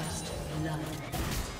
First blood.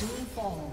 soon fall.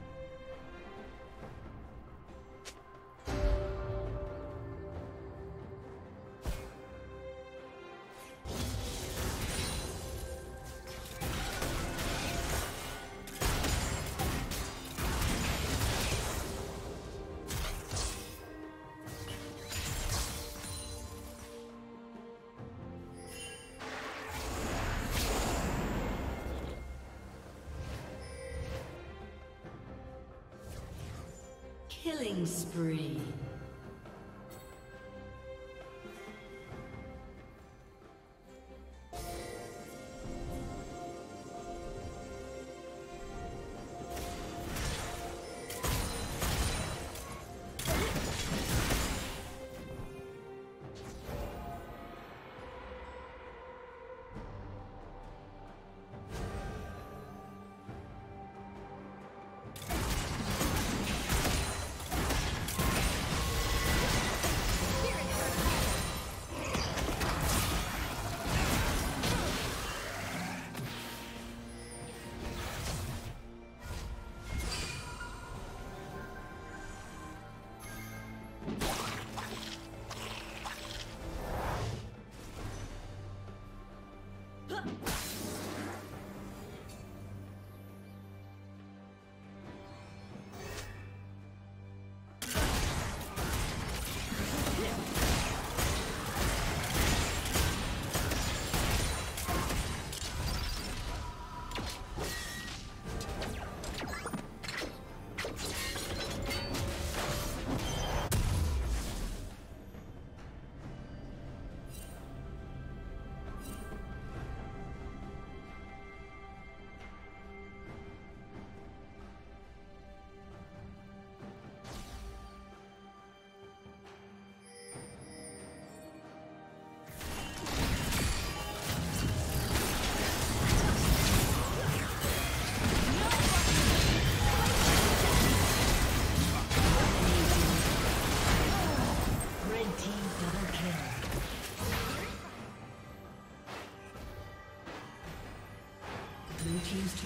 Killing spree.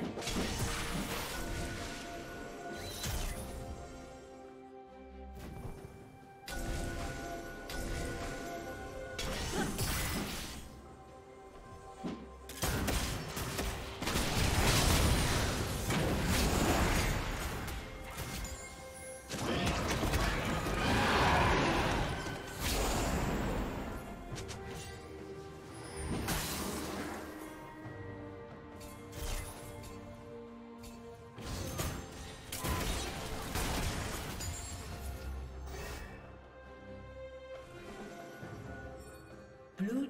Blue